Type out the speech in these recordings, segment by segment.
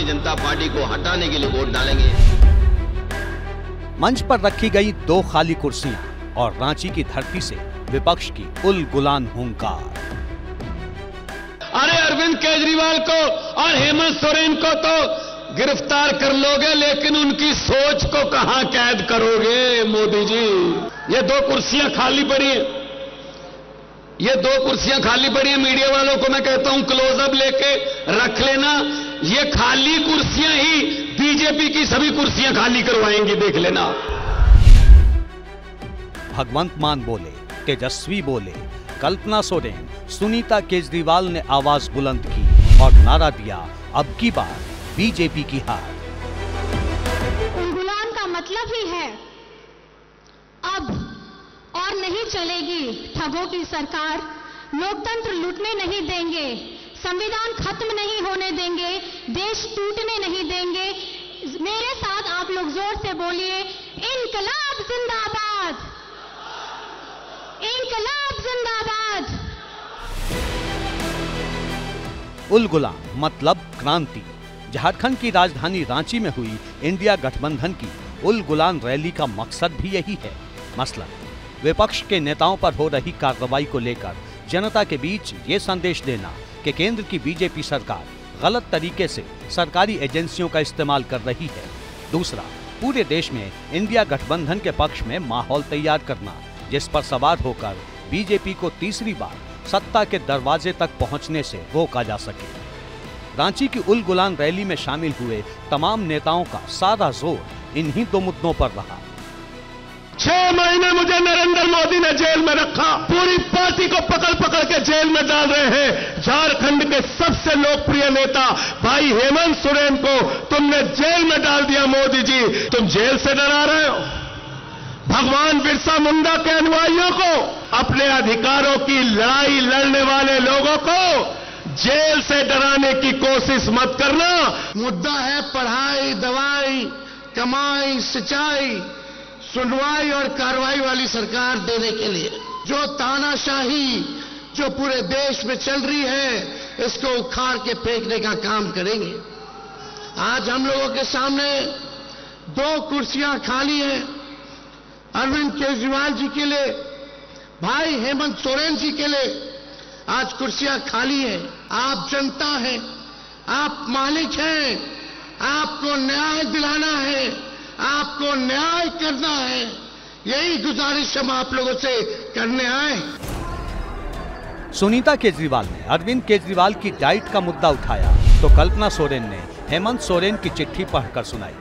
Bharatiya Janata party को हटाने के लिए वोट डालेंगे। मंच पर रखी गई दो खाली कुर्सियाँ और रांची की धरती से विपक्ष की उल गुलान हुंकार। अरे अरविंद केजरीवाल को और हेमंत सोरेन को तो गिरफ़्तार कर लोगे लेकिन उनकी सोच को कहाँ कैद करोगे मोदी जी? ये दो कुर्सियाँ खाली पड़ी हैं। ये दो कुर्सियाँ खाली पड़ी हैं। मीडिया वालों को मैं कहता हूँ क्लोजअप लेके रख लेना। ये खाली कुर्सियाँ ही बीजेपी की सभी कुर्सियाँ खाली करवाएँगी देख लेना। भगवंत मान बोले तेजस्वी बोले कल्पना सोरेन सुनीता केजरीवाल ने आवाज़ बुलंद की और नारा दिया अब की बार बीजेपी की हार। उलगुलान का मतलब ही है अब और नहीं चलेगी ठगों की सरकार लोकतंत्र लूटने नहीं देंगे। संविधान खत्म नहीं होने देंगे, देश टूटने नहीं देंगे। मेरे साथ आप लोग ज़ोर से बोलिए, इनकलाब जिंदाबाद। इनकलाब जिंदाबाद। उल गुलाम मतलब क्रांति। झारखंड की राजधानी रांची में हुई इंडिया गठबंधन की उल गुलान रैली का मकसद भी यही है। मसलन, विपक्ष के नेताओं पर हो रही कार्रवाई को लेकर जनता के बीच ये संदेश देना। कि केंद्र की बीजेपी सरकार गलत तरीके से सरकारी एजेंसियों का इस्तेमाल कर रही है। दूसरा, पूरे देश में इंडिया गठबंधन के पक्ष में माहौल तैयार करना, जिस पर सवार होकर बीजेपी को तीसरी बार सत्ता के दरवाजे तक पहुँचने से रोका जा सके। रांची की उल गुलान रैली में शामिल हुए तमाम नेताओं का सारा ज़ोर इन्हीं दो मुद्दों पर रहा। छह महीने मुझे नरेंद्र मोदी ने जेल में रखा। पूरी पार्टी को पकड़ जेल में डाल रहे हैं। झारखंड के सबसे लोकप्रिय नेता भाई हेमंत सोरेन को तुमने जेल में डाल दिया मोदी जी। तुम जेल से डरा रहे हो। भगवान बिरसा मुंडा के अनुयायियों को, अपने अधिकारों की लड़ाई लड़ने वाले लोगों को जेल से डराने की कोशिश मत करना। मुद्दा है पढ़ाई, दवाई, कमाई, सिंचाई, सुनवाई और कार्रवाई वाली सरकार देने के लिए। जो तानाशाही जो पूरे देश में चल रही है, इसको उखाड़ के फेंकने का काम करेंगे। आज हम लोगों के सामने दो कुर्सियाँ खाली हैं। अरविंद केजरीवाल जी के लिए, भाई हेमंत सोरेन जी के लिए आज कुर्सियाँ खाली हैं। आप जनता हैं, आप मालिक हैं, आपको न्याय दिलाना है, आपको न्याय करना है। यही गुजारिश हम आप लोगों से करने आए सुनीता केजरीवाल ने अरविंद केजरीवाल की डाइट का मुद्दा उठाया तो कल्पना सोरेन ने हेमंत सोरेन की चिट्ठी पढ़कर सुनाई।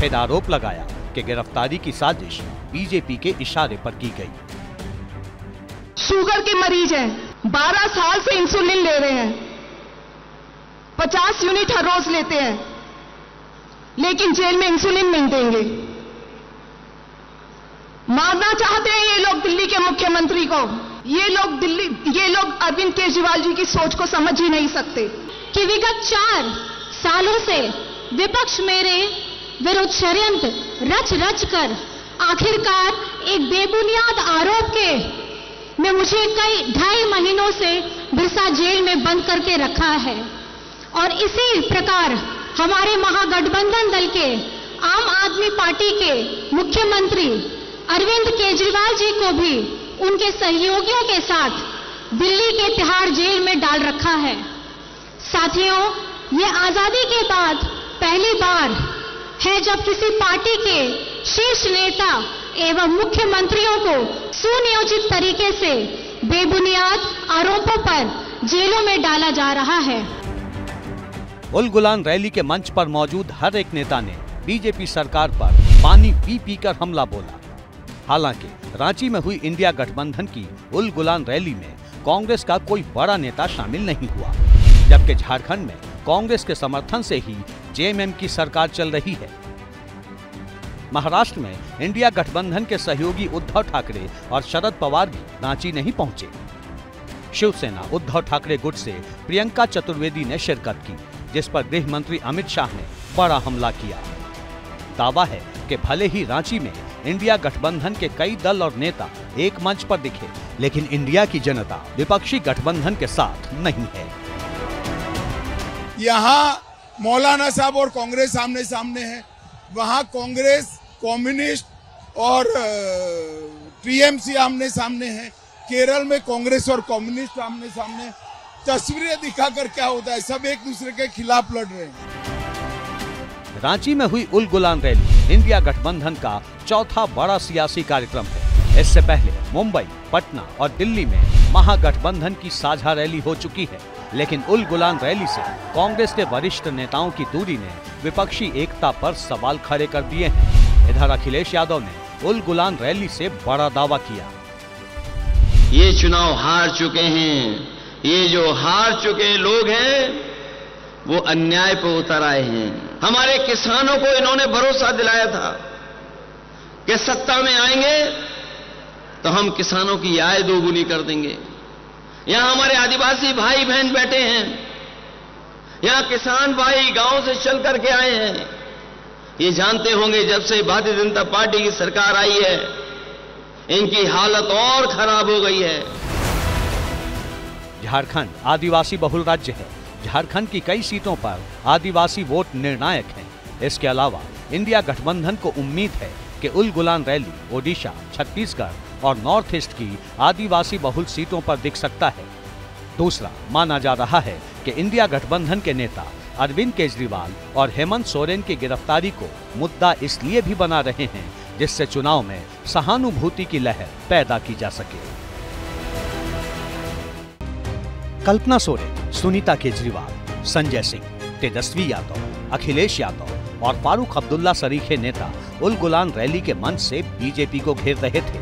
फिर आरोप लगाया कि गिरफ्तारी की साजिश बीजेपी के इशारे पर की गई। शुगर के मरीज़ हैं 12 साल से इंसुलिन ले रहे हैं। 50 यूनिट हर रोज लेते हैं, लेकिन जेल में इंसुलिन नहीं देंगे। मारना चाहते हैं ये लोग दिल्ली के मुख्यमंत्री को। ये लोग दिल्ली, ये लोग अरविंद केजरीवाल जी की सोच को समझ ही नहीं सकते। कि विगत चार सालों से विपक्ष मेरे विरुद्ध षड्यंत्र रच रच कर आखिरकार एक बेबुनियाद आरोप के में मुझे कई ढाई महीनों से बिरसा जेल में बंद करके रखा है। और इसी प्रकार हमारे महागठबंधन दल के, आम आदमी पार्टी के मुख्यमंत्री अरविंद केजरीवाल जी को भी उनके सहयोगियों के साथ दिल्ली के तिहाड़ जेल में डाल रखा है। साथियों, ये आज़ादी के बाद पहली बार है जब किसी पार्टी के शीर्ष नेता एवं मुख्यमंत्रियों को सुनियोजित तरीके से बेबुनियाद आरोपों पर जेलों में डाला जा रहा है। उल गुलान रैली के मंच पर मौजूद हर एक नेता ने बीजेपी सरकार पर पानी पी पी कर हमला बोला। हालाँकि, रांची में हुई इंडिया गठबंधन की उल गुलान रैली में कांग्रेस का कोई बड़ा नेता शामिल नहीं हुआ, जबकि झारखंड में कांग्रेस के समर्थन से ही जेएमएम की सरकार चल रही है। महाराष्ट्र में इंडिया गठबंधन के सहयोगी उद्धव ठाकरे और शरद पवार भी रांची नहीं पहुँचे। शिवसेना उद्धव ठाकरे गुट से प्रियंका चतुर्वेदी ने शिरकत की, जिस पर गृह मंत्री अमित शाह ने बड़ा हमला किया। दावा है कि भले ही रांची में इंडिया गठबंधन के कई दल और नेता एक मंच पर दिखे लेकिन इंडिया की जनता विपक्षी गठबंधन के साथ नहीं है। यहाँ मौलाना साहब और कांग्रेस आमने सामने है। वहाँ कांग्रेस कम्युनिस्ट और टीएमसी आमने सामने है। केरल में कांग्रेस और कम्युनिस्ट आमने सामने तस्वीरें दिखाकर क्या होता है? सब एक दूसरे के खिलाफ लड़ रहे हैं। रांची में हुई उल गुलान रैली इंडिया गठबंधन का चौथा बड़ा सियासी कार्यक्रम है। इससे पहले मुंबई, पटना और दिल्ली में महागठबंधन की साझा रैली हो चुकी है, लेकिन उल गुलान रैली से कांग्रेस के वरिष्ठ नेताओं की दूरी ने विपक्षी एकता पर सवाल खड़े कर दिए हैं। इधर अखिलेश यादव ने उल गुलान रैली से बड़ा दावा किया। ये चुनाव हार चुके हैं। ये जो हार चुके लोग हैं, वो अन्याय पर उतर आए हैं। हमारे किसानों को इन्होंने भरोसा दिलाया था। कि सत्ता में आएँगे तो हम किसानों की आय दोगुनी कर देंगे। यहाँ हमारे आदिवासी भाई बहन बैठे हैं। यहाँ किसान भाई गाँव से चल करके आए हैं। ये जानते होंगे, जब से भारतीय जनता पार्टी की सरकार आई है, इनकी हालत और खराब हो गई है। झारखंड आदिवासी बहुल राज्य है। झारखंड की कई सीटों पर आदिवासी वोट निर्णायक हैं। इसके अलावा इंडिया गठबंधन को उम्मीद है। कि उल गुलान रैली ओडिशा, छत्तीसगढ़ और नॉर्थ ईस्ट की आदिवासी बहुल सीटों पर दिख सकता है। दूसरा, माना जा रहा है कि इंडिया गठबंधन के नेता अरविंद केजरीवाल और हेमंत सोरेन की गिरफ्तारी को मुद्दा इसलिए भी बना रहे हैं जिससे चुनाव में सहानुभूति की लहर पैदा की जा सके। कल्पना सोरेन, सुनीता केजरीवाल, संजय सिंह, तेजस्वी यादव, अखिलेश यादव और फारूक अब्दुल्ला सरीखे नेता उल गुलान रैली के मंच से बीजेपी को घेर रहे थे।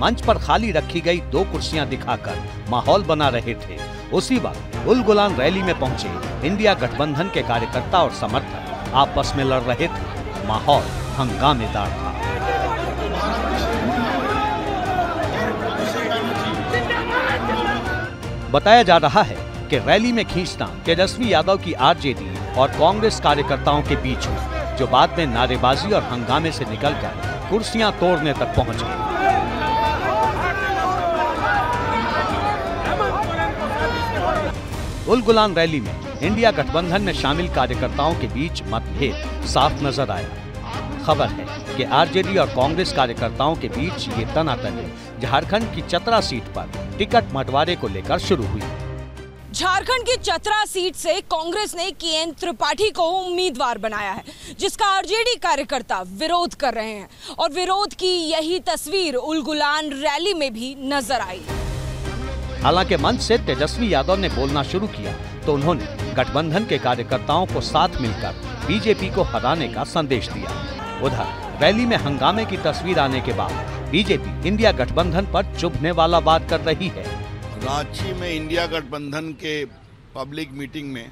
मंच पर खाली रखी गई दो कुर्सियाँ दिखाकर माहौल बना रहे थे। उसी वक्त उल गुलान रैली में पहुँचे इंडिया गठबंधन के कार्यकर्ता और समर्थक आपस में लड़ रहे थे। माहौल हंगामेदार था। बताया जा रहा है कि रैली में खींचतान तेजस्वी यादव की आरजेडी और कांग्रेस कार्यकर्ताओं के बीच हुई। जो बाद में नारेबाजी और हंगामे से निकलकर कुर्सियाँ तोड़ने तक पहुँच गई। उल गुलान रैली में इंडिया गठबंधन में शामिल कार्यकर्ताओं के बीच मतभेद साफ़ नज़र आया। खबर है कि आरजेडी और कांग्रेस कार्यकर्ताओं के बीच ये तनातनी, झारखंड की चतरा सीट पर टिकट बंटवारे को लेकर शुरू हुई। झारखंड की चतरा सीट से कांग्रेस ने के त्रिपाठी को उम्मीदवार बनाया है, जिसका आरजेडी कार्यकर्ता विरोध कर रहे हैं। और विरोध की यही तस्वीर उलगुलान रैली में भी नज़र आई। हालाँकि मंच से तेजस्वी यादव ने बोलना शुरू किया तो उन्होंने गठबंधन के कार्यकर्ताओं को साथ मिलकर बीजेपी को हराने का संदेश दिया। उधर, रैली में हंगामे की तस्वीर आने के बाद बीजेपी इंडिया गठबंधन पर चुभने वाला बात कर रही है। रांची में इंडिया गठबंधन के पब्लिक मीटिंग में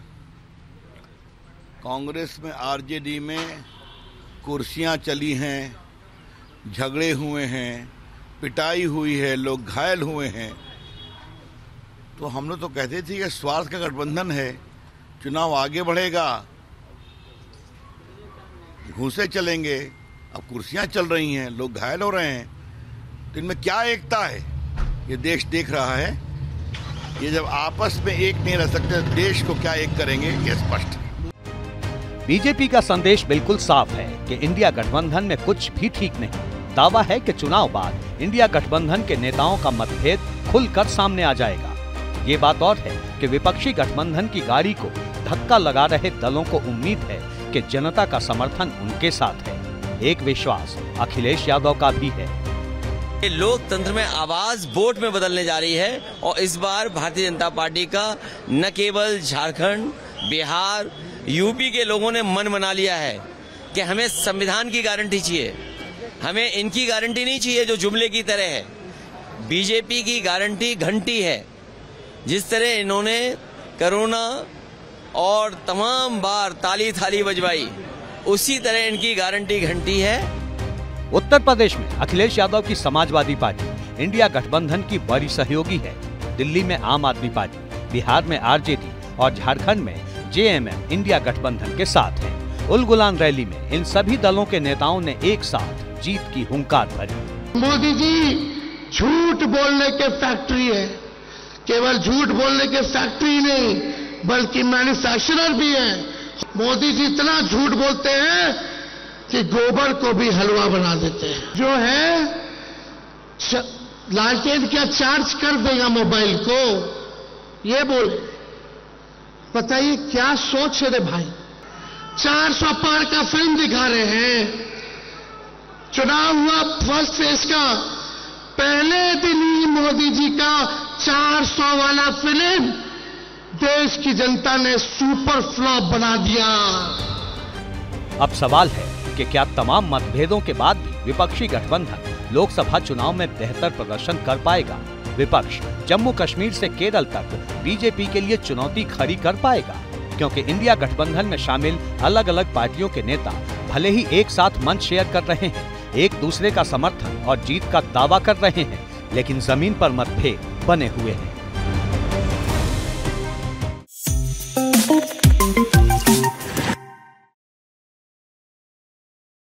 कांग्रेस में आरजेडी में कुर्सियाँ चली हैं, झगड़े हुए हैं, पिटाई हुई है, लोग घायल हुए हैं। तो हम लोग तो कहते थे कि स्वार्थ का गठबंधन है, चुनाव आगे बढ़ेगा, घूसे चलेंगे, अब कुर्सियाँ चल रही हैं, लोग घायल हो रहे हैं। तो इनमें क्या एकता है? ये देश देख रहा है। ये जब आपस में एक नहीं रह सकते, देश को क्या एक करेंगे, ये स्पष्ट बीजेपी का संदेश बिल्कुल साफ़ है कि इंडिया गठबंधन में कुछ भी ठीक नहीं। दावा है कि चुनाव बाद इंडिया गठबंधन के नेताओं का मतभेद खुलकर सामने आ जाएगा। ये बात और है कि विपक्षी गठबंधन की गाड़ी को धक्का लगा रहे दलों को उम्मीद है कि जनता का समर्थन उनके साथ है। एक विश्वास अखिलेश यादव का भी है। लोकतंत्र में आवाज़ वोट में बदलने जा रही है और इस बार भारतीय जनता पार्टी का न केवल झारखंड, बिहार, यूपी के लोगों ने मन बना लिया है कि हमें संविधान की गारंटी चाहिए। हमें इनकी गारंटी नहीं चाहिए जो जुमले की तरह है। बीजेपी की गारंटी घंटी है। जिस तरह इन्होंने कोरोना और तमाम बार ताली थाली बजवाई, उसी तरह इनकी गारंटी घंटी है। उत्तर प्रदेश में अखिलेश यादव की समाजवादी पार्टी, इंडिया गठबंधन की बड़ी सहयोगी है। दिल्ली में आम आदमी पार्टी, बिहार में आरजेडी और झारखंड में जेएमएम, इंडिया गठबंधन के साथ है। उल गुलान रैली में इन सभी दलों के नेताओं ने एक साथ जीत की हुंकार भरी। मोदी जी, झूठ बोलने के फैक्ट्री है। केवल झूठ बोलने के फैक्ट्री नहीं, बल्कि मैन्युफैक्चरर भी है। मोदी जी इतना झूठ बोलते हैं कि गोबर को भी हलवा बना देते हैं। जो है लालटेन क्या चार्ज कर देगा मोबाइल को? ये बोले। बताइए क्या सोच है रे भाई? 400 पार का फ़िल्म दिखा रहे हैं। चुनाव हुआ फ़र्स्ट फ़ेज़ का पहले दिन ही मोदी जी का 400 वाला फ़िल्म देश की जनता ने सुपर फ्लॉप बना दिया। अब सवाल है कि क्या तमाम मतभेदों के बाद भी विपक्षी गठबंधन लोकसभा चुनाव में बेहतर प्रदर्शन कर पाएगा? विपक्ष जम्मू कश्मीर से केरल तक बीजेपी के लिए चुनौती खड़ी कर पाएगा? क्योंकि इंडिया गठबंधन में शामिल अलग अलग पार्टियों के नेता भले ही एक साथ मंच शेयर कर रहे हैं, एक दूसरे का समर्थन और जीत का दावा कर रहे हैं, लेकिन ज़मीन पर मतभेद बने हुए हैं।